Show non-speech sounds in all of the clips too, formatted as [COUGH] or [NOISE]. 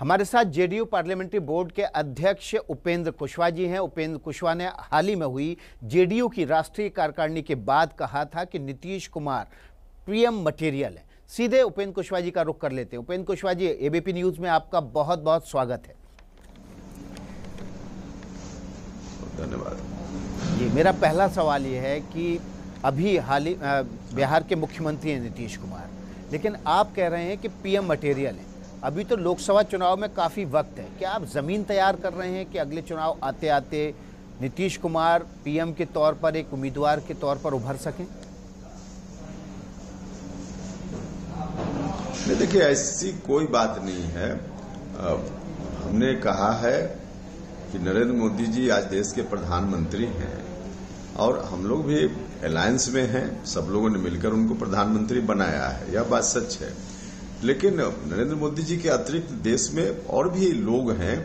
हमारे साथ JDU parliamentary board के अध्यक्ष उपेंद्र कुशवाहा जी हैं। उपेंद्र कुशवाहा ने हाल ही में हुई जेडीयू की राष्ट्रीय कार्यकारिणी के बाद कहा था कि नीतीश कुमार पीएम मटेरियल है। सीधे उपेंद्र कुशवाहा जी का रुख कर लेते हैं। उपेंद्र कुशवाहा जी एबीपी न्यूज़ में आपका बहुत बहुत स्वागत है। धन्यवाद। जी मेरा पहला सवाल ये है कि अभी हाल ही बिहार के मुख्यमंत्री हैं नीतीश कुमार। लेकिन आप कह रहे हैं कि पीएम मटेरियल है। अभी तो लोकसभा चुनाव में काफ़ी वक्त है। क्या आप ज़मीन तैयार कर रहे हैं कि अगले चुनाव आते आते नीतीश कुमार पीएम के तौर पर, एक उम्मीदवार के तौर पर उभर सकें? नहीं, देखिए, ऐसी कोई बात नहीं है। हमने कहा है कि नरेंद्र मोदी जी आज देश के प्रधानमंत्री हैं और हम लोग भी अलायंस में हैं। सब लोगों ने मिलकर उनको प्रधानमंत्री बनाया है। यह बात सच है। लेकिन नरेंद्र मोदी जी के अतिरिक्त देश में और भी लोग हैं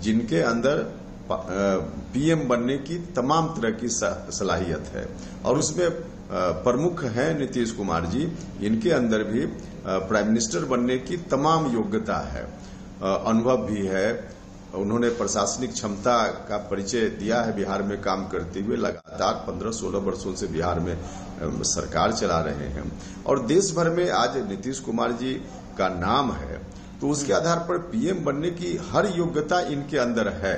जिनके अंदर पीएम बनने की तमाम तरह की सलाहियत है। और उसमें प्रमुख हैं नीतीश कुमार जी, इनके अंदर भी प्राइम मिनिस्टर बनने की तमाम योग्यता है। अनुभव भी है। उन्होंने प्रशासनिक क्षमता का परिचय दिया है बिहार में काम करते हुए। लगातार 15-16 वर्षों से बिहार में सरकार चला रहे हैं। और देश भर में आज नीतीश कुमार जी का नाम है तो उसके आधार पर पीएम बनने की हर योग्यता इनके अंदर है।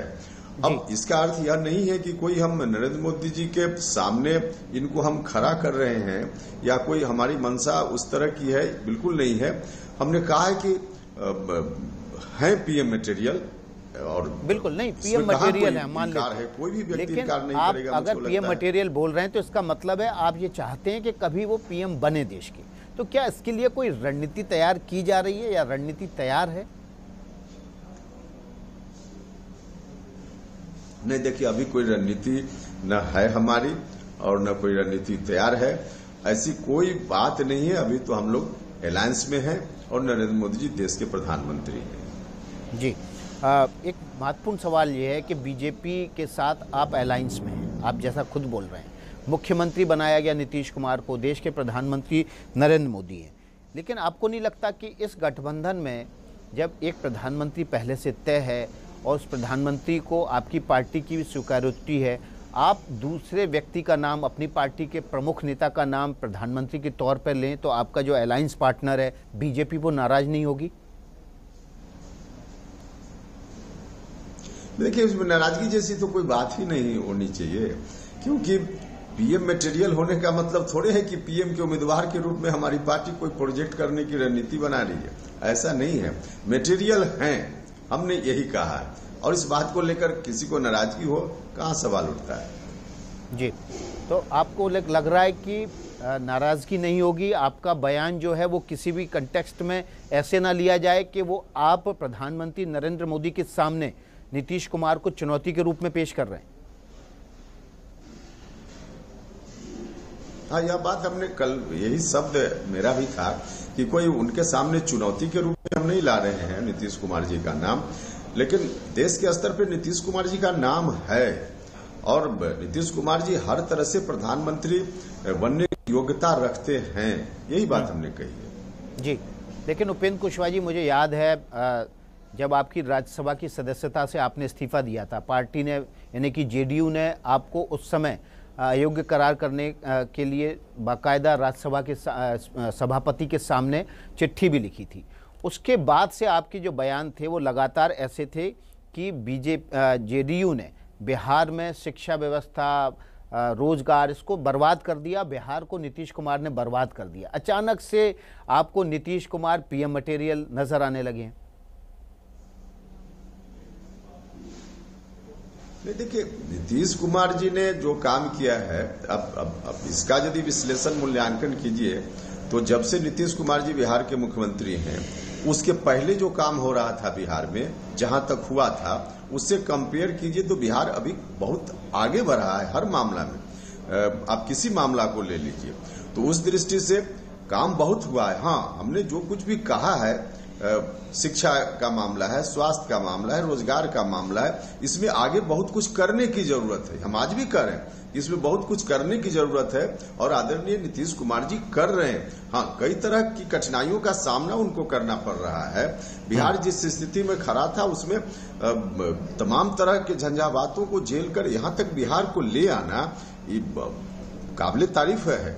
अब इसका अर्थ यह नहीं है कि कोई हम नरेंद्र मोदी जी के सामने इनको हम खड़ा कर रहे हैं या कोई हमारी मंशा उस तरह की है बिल्कुल नहीं है। हमने कहा है कि है पीएम मटेरियल और बिल्कुल नहीं पीएम मटेरियल है मान है कोई भी व्यक्ति इनकार नहीं आप करेगा अगर पीएम मटेरियल बोल रहे हैं तो इसका मतलब है आप ये चाहते हैं कि कभी वो पीएम बने देश के। तो क्या इसके लिए कोई रणनीति तैयार की जा रही है या रणनीति तैयार है? नहीं देखिए अभी कोई रणनीति न है हमारी और न कोई रणनीति तैयार है। ऐसी कोई बात नहीं है। अभी तो हम लोग अलायंस में हैं और नरेंद्र मोदी जी देश के प्रधानमंत्री हैं। जी। आ, एक महत्वपूर्ण सवाल ये है कि बीजेपी के साथ आप अलायंस में हैं। आप जैसा खुद बोल रहे हैं। मुख्यमंत्री बनाया गया नीतीश कुमार को देश के प्रधानमंत्री नरेंद्र मोदी हैं। लेकिन आपको नहीं लगता कि इस गठबंधन में जब एक प्रधानमंत्री पहले से तय है और उस प्रधानमंत्री को आपकी पार्टी की भी स्वीकारोक्ति है, आप दूसरे व्यक्ति का नाम, अपनी पार्टी के प्रमुख नेता का नाम प्रधानमंत्री के तौर पर लें तो आपका जो अलायंस पार्टनर है, बीजेपी वो नाराज़ नहीं होगी? देखिए, उसमें नाराज़गी जैसी तो कोई बात ही नहीं होनी चाहिए, क्योंकि पीएम मटेरियल होने का मतलब थोड़े है कि पीएम के उम्मीदवार के रूप में हमारी पार्टी कोई प्रोजेक्ट करने की रणनीति बना रही है। ऐसा नहीं है। मटेरियल हैं हमने यही कहा है। और इस बात को लेकर किसी को नाराज़गी हो कहाँ सवाल उठता है? जी तो आपको लग, रहा है कि नाराज़गी नहीं होगी। आपका बयान जो है वो किसी भी कंटेक्स्ट में ऐसे ना लिया जाए कि वो आप प्रधानमंत्री नरेंद्र मोदी के सामने नीतीश कुमार को चुनौती के रूप में पेश कर रहे हैं। हाँ यह बात हमने कल, यही शब्द मेरा भी था कि कोई उनके सामने चुनौती के रूप में हम नहीं ला रहे हैं, नीतीश कुमार जी का नाम। लेकिन देश के स्तर पर नीतीश कुमार जी का नाम है। और नीतीश कुमार जी हर तरह से प्रधानमंत्री बनने की योग्यता रखते हैं, यही बात हमने कही है। जी, लेकिन उपेंद्र कुशवाहा जी, मुझे याद है जब आपकी राज्यसभा की सदस्यता से आपने इस्तीफा दिया था, पार्टी ने, यानी कि जेडीयू ने आपको उस समय अयोग्य करार करने के लिए बाकायदा राज्यसभा के सभापति के सामने चिट्ठी भी लिखी थी। उसके बाद से आपके जो बयान थे वो लगातार ऐसे थे कि बीजे जेडीयू ने बिहार में शिक्षा व्यवस्था रोज़गार इसको बर्बाद कर दिया, बिहार को नीतीश कुमार ने बर्बाद कर दिया। अचानक से आपको नीतीश कुमार पीएम मटेरियल नज़र आने लगे हैं। नहीं देखिए नीतीश कुमार जी ने जो काम किया है अब अब, अब इसका यदि विश्लेषण मूल्यांकन कीजिए तो जब से नीतीश कुमार जी बिहार के मुख्यमंत्री हैं उसके पहले जो काम हो रहा था बिहार में जहाँ तक हुआ था उससे कंपेयर कीजिए तो बिहार अभी बहुत आगे बढ़ रहा है हर मामला में। आप किसी मामला को ले लीजिए। तो उस दृष्टि से काम बहुत हुआ है। हाँ हमने जो कुछ भी कहा है शिक्षा का मामला है, स्वास्थ्य का मामला है, रोज़गार का मामला है, इसमें आगे बहुत कुछ करने की ज़रूरत है। हम आज भी कर रहे हैं इसमें बहुत कुछ करने की ज़रूरत है और आदरणीय नीतीश कुमार जी कर रहे हैं। हाँ कई तरह की कठिनाइयों का सामना उनको करना पड़ रहा है। बिहार जिस स्थिति में खड़ा था, उसमें तमाम तरह के झंझावातों को झेल कर यहाँ तक बिहार को ले आना काबिल तारीफ़ है।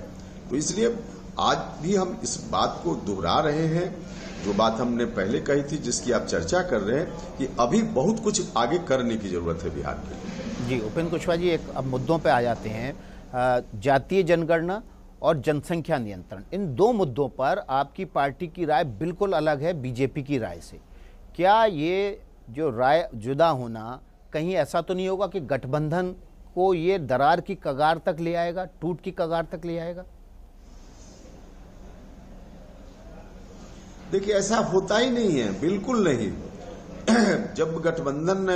तो इसलिए आज भी हम इस बात को दोहरा रहे हैं जो बात हमने पहले कही थी, जिसकी आप चर्चा कर रहे हैं कि अभी बहुत कुछ आगे करने की ज़रूरत है बिहार लिए। जी, उपेंद्र कुशवाहा जी, एक अब मुद्दों पर आ जाते हैं। जातीय जनगणना और जनसंख्या नियंत्रण। इन दो मुद्दों पर आपकी पार्टी की राय बिल्कुल अलग है, बीजेपी की राय से। क्या ये जो राय जुदा होना, कहीं ऐसा तो नहीं होगा कि गठबंधन को ये दरार की कगार तक ले आएगा, टूट की कगार तक ले आएगा? देखिए ऐसा होता ही नहीं है बिल्कुल नहीं। [CLEARS THROAT] जब गठबंधन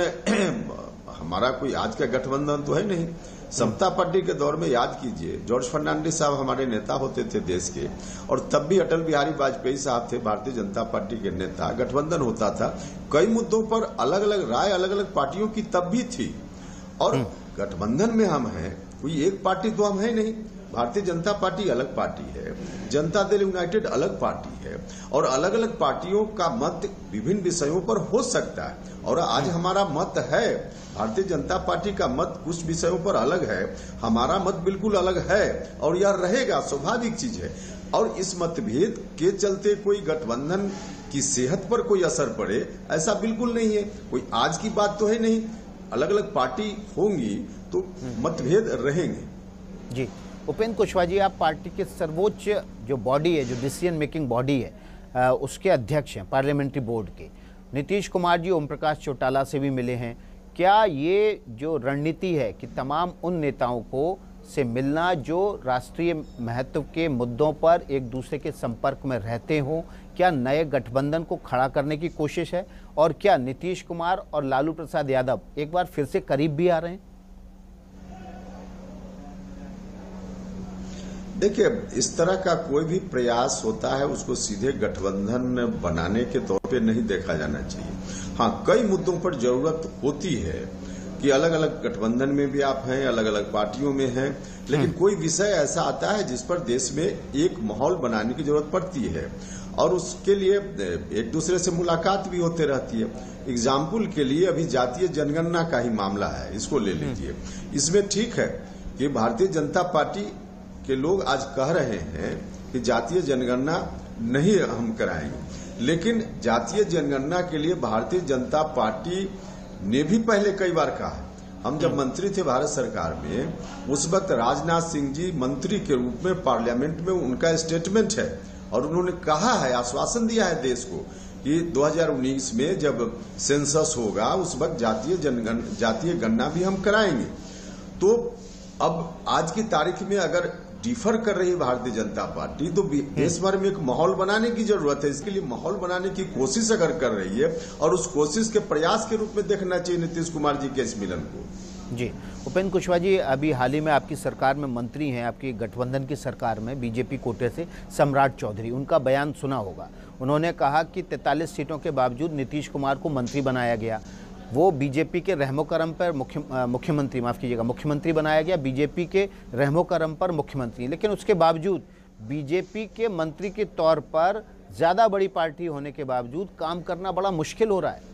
[CLEARS THROAT] हमारा कोई आज का गठबंधन तो है नहीं। समता पार्टी के दौर में याद कीजिए जॉर्ज फर्नांडिस साहब हमारे नेता होते थे देश के और तब भी अटल बिहारी वाजपेयी साहब थे भारतीय जनता पार्टी के नेता। गठबंधन होता था। कई मुद्दों पर अलग अलग राय अलग अलग पार्टियों की तब भी थी। और हम्म। गठबंधन में हम हैं कोई एक पार्टी तो हम है नहीं। भारतीय जनता पार्टी अलग पार्टी है जनता दल यूनाइटेड अलग पार्टी है और अलग अलग पार्टियों का मत विभिन्न विषयों पर हो सकता है। और आज हमारा मत है भारतीय जनता पार्टी का मत कुछ विषयों पर अलग है हमारा मत बिल्कुल अलग है और यह रहेगा स्वाभाविक चीज़ है। और इस मतभेद के चलते कोई गठबंधन की सेहत पर कोई असर पड़े ऐसा बिल्कुल नहीं है। कोई आज की बात तो है नहीं अलग अलग पार्टी होंगी तो मतभेद रहेंगे। जी। उपेंद्र कुशवाहा जी, आप पार्टी के सर्वोच्च जो बॉडी है, जो डिसीज़न मेकिंग बॉडी है उसके अध्यक्ष हैं पार्लियामेंट्री बोर्ड के। नीतीश कुमार जी ओम प्रकाश चौटाला से भी मिले हैं। क्या ये जो रणनीति है कि तमाम उन नेताओं को से मिलना, जो राष्ट्रीय महत्व के मुद्दों पर एक दूसरे के संपर्क में रहते हों, क्या नए गठबंधन को खड़ा करने की कोशिश है? और क्या नीतीश कुमार और लालू प्रसाद यादव एक बार फिर से करीब भी आ रहे हैं? देखिए इस तरह का कोई भी प्रयास होता है उसको सीधे गठबंधन बनाने के तौर पे नहीं देखा जाना चाहिए हाँ कई मुद्दों पर ज़रूरत होती है कि अलग अलग गठबंधन में भी आप हैं अलग अलग पार्टियों में हैं लेकिन हम्म। कोई विषय ऐसा आता है जिस पर देश में एक माहौल बनाने की ज़रूरत पड़ती है और उसके लिए एक दूसरे से मुलाकात भी होते रहती है एग्ज़ाम्पल के लिए अभी जातीय जनगणना का ही मामला है इसको ले हम्म। लीजिए इसमें ठीक है कि भारतीय जनता पार्टी के लोग आज कह रहे हैं कि जातीय जनगणना नहीं हम कराएँगे। लेकिन जातीय जनगणना के लिए भारतीय जनता पार्टी ने भी पहले कई बार कहा है। हम जब मंत्री थे भारत सरकार में उस वक्त राजनाथ सिंह जी मंत्री के रूप में पार्लियामेंट में उनका स्टेटमेंट है और उन्होंने कहा है आश्वासन दिया है देश को कि 2019 में जब सेंसस होगा उस वक्त जातीय जनगण जातीय गणना भी हम कराएँगे। तो अब आज की तारीख में अगर डिफर कर रही भारतीय जनता पार्टी। तो देश भर में एक माहौल बनाने की ज़रूरत है। इसके लिए माहौल बनाने की कोशिश अगर कर रही है और उस कोशिश के प्रयास के रूप में देखना चाहिए नीतीश कुमार जी के इस मिलन को। जी। उपेंद्र कुशवाहा जी अभी हाल ही में आपकी सरकार में मंत्री हैं आपकी गठबंधन की सरकार में बीजेपी कोटे से सम्राट चौधरी। उनका बयान सुना होगा। उन्होंने कहा कि 43 सीटों के बावजूद नीतीश कुमार को मंत्री बनाया गया। वो बीजेपी के रहमो करम पर मुख्य मुख्यमंत्री माफ़ कीजिएगा मुख्यमंत्री बनाया गया बीजेपी के रहमो करम पर मुख्यमंत्री। लेकिन उसके बावजूद बीजेपी के मंत्री के तौर पर ज़्यादा बड़ी पार्टी होने के बावजूद काम करना बड़ा मुश्किल हो रहा है।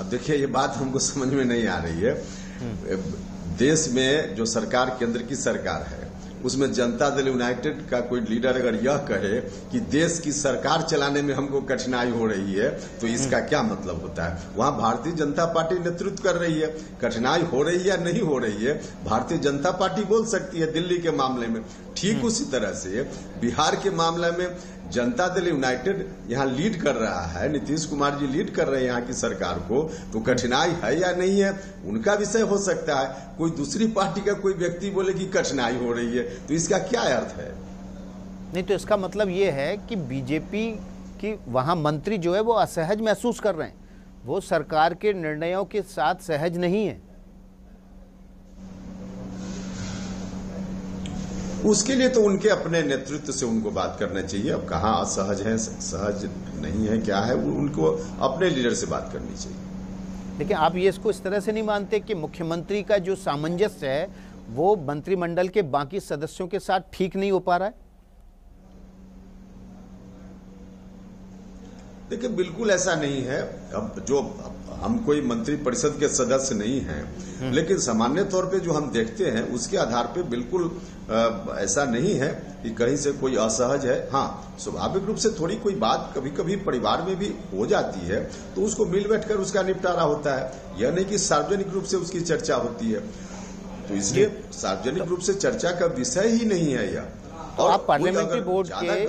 अब देखिए ये बात हमको समझ में नहीं आ रही है। हम्म। देश में जो सरकार केंद्र की सरकार है उसमें जनता दल यूनाइटेड का कोई लीडर अगर यह कहे कि देश की सरकार चलाने में हमको कठिनाई हो रही है तो इसका क्या मतलब होता है? वहाँ भारतीय जनता पार्टी नेतृत्व कर रही है। कठिनाई हो रही है या नहीं हो रही है भारतीय जनता पार्टी बोल सकती है दिल्ली के मामले में। ठीक हम्म। उसी तरह से बिहार के मामले में जनता दल यूनाइटेड यहाँ लीड कर रहा है, नीतीश कुमार जी लीड कर रहे हैं यहाँ की सरकार को तो कठिनाई है या नहीं है, उनका विषय हो सकता है। कोई दूसरी पार्टी का कोई व्यक्ति बोले कि कठिनाई हो रही है तो इसका क्या अर्थ है? नहीं तो इसका मतलब ये है कि बीजेपी की वहाँ मंत्री जो है वो असहज महसूस कर रहे हैं। वो सरकार के निर्णयों के साथ सहज नहीं है। उसके लिए तो उनके अपने नेतृत्व से उनको बात करना चाहिए। अब कहाँ असहज है, सहज नहीं है, क्या है? उनको अपने लीडर से बात करनी चाहिए। लेकिन आप ये इसको इस तरह से नहीं मानते कि मुख्यमंत्री का जो सामंजस्य है, वो मंत्रिमंडल के बाकी सदस्यों के साथ ठीक नहीं हो पा रहा है? देखिए बिल्कुल ऐसा नहीं है। अब जो हम कोई मंत्री परिषद के सदस्य नहीं हैं लेकिन सामान्य तौर पे जो हम देखते हैं उसके आधार पे बिल्कुल आ, ऐसा नहीं है कि कहीं से कोई असहज है। हाँ स्वाभाविक रूप से थोड़ी कोई बात कभी कभी परिवार में भी हो जाती है तो उसको मिल बैठकर उसका निपटारा होता है। यह नहीं कि सार्वजनिक रूप से उसकी चर्चा होती है। तो इसलिए सार्वजनिक रूप से चर्चा का विषय ही नहीं है यह। तो आप पार्लियामेंट्री बोर्ड के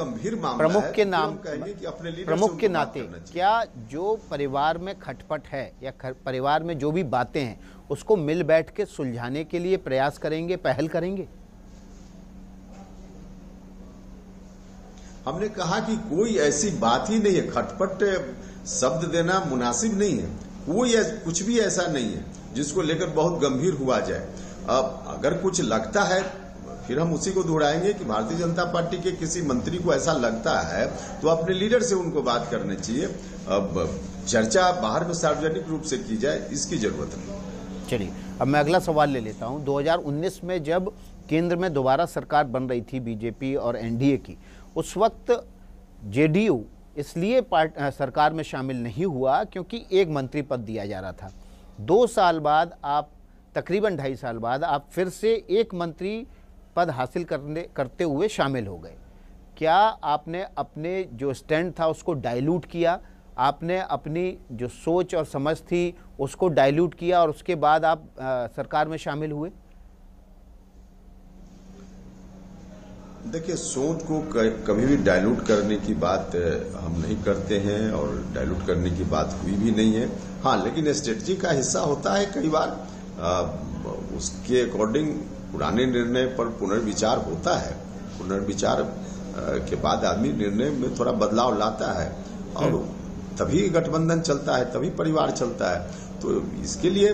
प्रमुख के नाम तो प्रमुख के नाते क्या जो परिवार में खटपट है या परिवार में जो भी बातें हैं उसको मिल बैठ के सुलझाने के लिए प्रयास करेंगे पहल करेंगे? हमने कहा कि कोई ऐसी बात ही नहीं है खटपट शब्द देना मुनासिब नहीं है। कोई कुछ भी ऐसा नहीं है जिसको लेकर बहुत गंभीर हुआ जाए। अब अगर कुछ लगता है फिर हम उसी को दोहराएँगे कि भारतीय जनता पार्टी के किसी मंत्री को ऐसा लगता है तो अपने लीडर से उनको बात करनी चाहिए। अब चर्चा बाहर में सार्वजनिक रूप से की जाए, इसकी ज़रूरत नहीं। चलिए, अब मैं अगला सवाल ले लेता हूँ। 2019 में जब केंद्र में दोबारा सरकार बन रही थी बीजेपी और एनडीए की, उस वक्त जेडीयू इसलिए सरकार में शामिल नहीं हुआ क्योंकि एक मंत्री पद दिया जा रहा था। दो साल बाद आप, तकरीबन ढाई साल बाद आप फिर से एक मंत्री पद हासिल करने करते हुए शामिल हो गए। क्या आपने अपने जो स्टैंड था उसको डाइल्यूट किया? आपने अपनी जो सोच और समझ थी उसको डाइल्यूट किया और उसके बाद आप आ, सरकार में शामिल हुए? देखिए सोच को कभी भी डाइल्यूट करने की बात हम नहीं करते हैं और डाइल्यूट करने की बात हुई भी नहीं है। हाँ लेकिन स्ट्रेटजी का हिस्सा होता है कई बार। आ, उसके अकॉर्डिंग पुराने निर्णय पर पुनर्विचार होता है। पुनर्विचार के बाद आदमी निर्णय में थोड़ा बदलाव लाता है और हम्म। तभी गठबंधन चलता है तभी परिवार चलता है। तो इसके लिए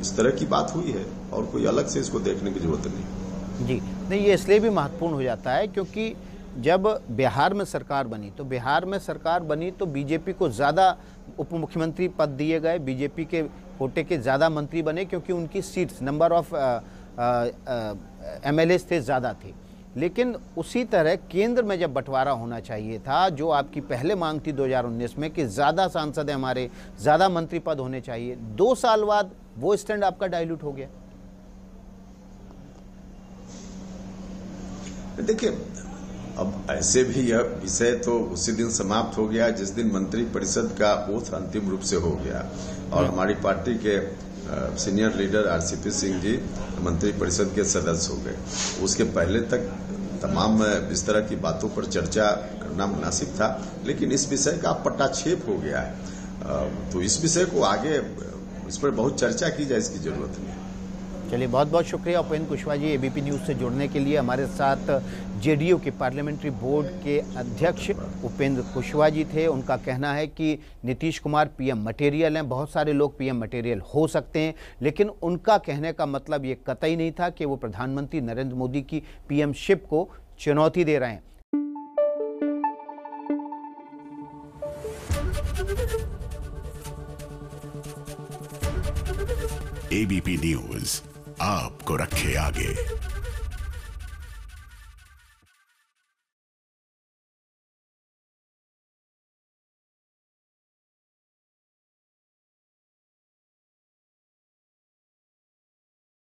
इस तरह की बात हुई है और कोई अलग से इसको देखने की ज़रूरत नहीं। जी। नहीं ये इसलिए भी महत्वपूर्ण हो जाता है क्योंकि जब बिहार में सरकार बनी तो बिहार में सरकार बनी तो बीजेपी को ज़्यादा उप मुख्यमंत्री पद दिए गए बीजेपी के कोटे के ज़्यादा मंत्री बने क्योंकि उनकी सीट्स नंबर ऑफ़ एम थे, ज़्यादा थे। लेकिन उसी तरह केंद्र में जब बंटवारा होना चाहिए था, जो आपकी पहले मांग थी 2019 में कि ज़्यादा सांसद है हमारे, ज़्यादा मंत्री पद होने चाहिए, दो साल बाद वो स्टैंड आपका डाइल्यूट हो गया। देखिए अब ऐसे भी यह विषय तो उसी दिन समाप्त हो गया, जिस दिन मंत्री परिषद का ओथ अंतिम रूप से हो गया। और हमारी पार्टी के senior leader RCP Singh ji मंत्री परिषद के सदस्य हो गए। उसके पहले तक तमाम इस तरह की बातों पर चर्चा करना मुनासिब था, लेकिन इस विषय का पट्टाक्षेप हो गया है। तो इस विषय को आगे इस पर बहुत चर्चा की जाए, इसकी ज़रूरत नहीं चलिए बहुत बहुत शुक्रिया उपेंद्र कुशवाहा जी एबीपी न्यूज़ से जुड़ने के लिए। हमारे साथ जेडीयू के पार्लियामेंट्री बोर्ड के अध्यक्ष उपेंद्र कुशवाहा जी थे। उनका कहना है कि नीतीश कुमार पीएम मटेरियल हैं। बहुत सारे लोग पीएम मटेरियल हो सकते हैं, लेकिन उनका कहने का मतलब ये कतई नहीं था कि वो प्रधानमंत्री नरेंद्र मोदी की पीएम शिप को चुनौती दे रहे हैं। एबीपी न्यूज़ आपको रखे आगे।